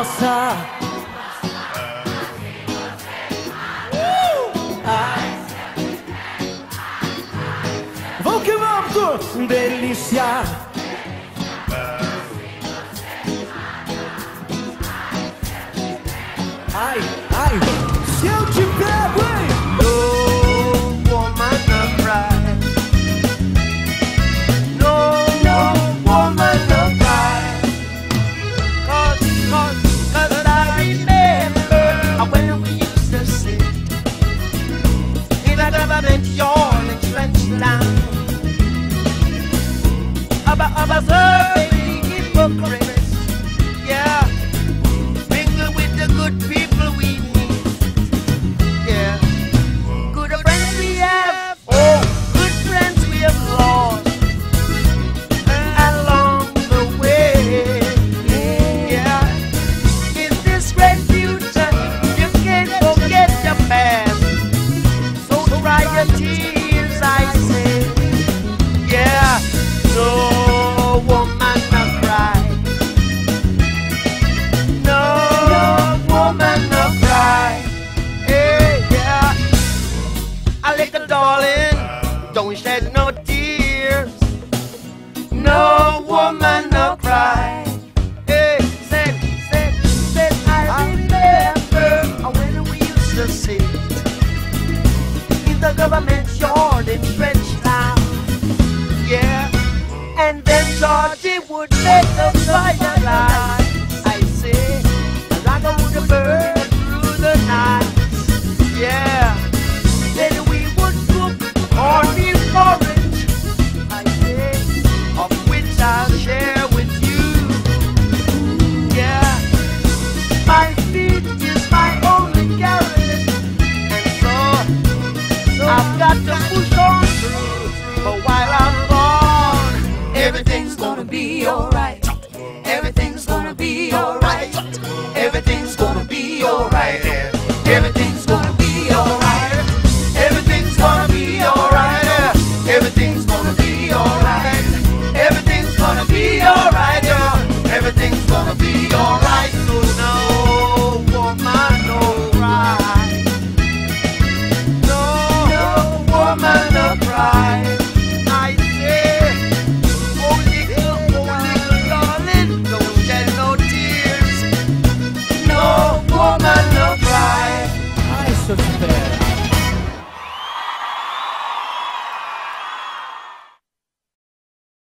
nossa. Uh! Vamos que vamos, delícia. Ai, ai, se eu te Abba, Abba, Abba, Don't shed no tears. No woman, no cry. Hey, said, said, said, I remember when we used to sit in the government yard in Trenchtown. Yeah, and then Georgie would make. Everything's gonna be